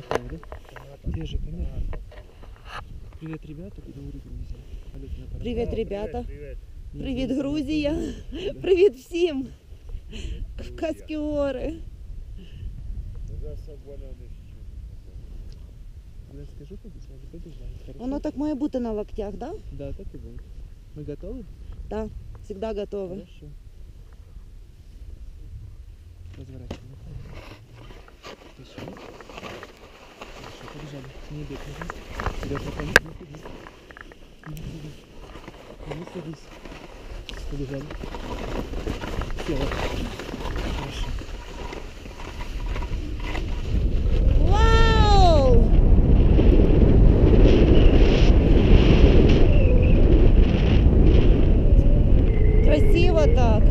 Такая, да? Те же камеры. Привет, ребята, говорю Грузия. Полет на аппарат. Привіт, ребята. Привет. Привіт, Грузія. Привіт всім. Кавказькі гори. За собой надо Я скажу, тобі сразу побежали. Хорошо? Воно так має бути на локтях, да? Да, так и будет. Мы готовы? Так, завжди готові. Хорошо. побежали. Не бегай. Сережа, не садись. Не садись. Не садись. Побежали. Все, вот. Хорошо. Красиво так.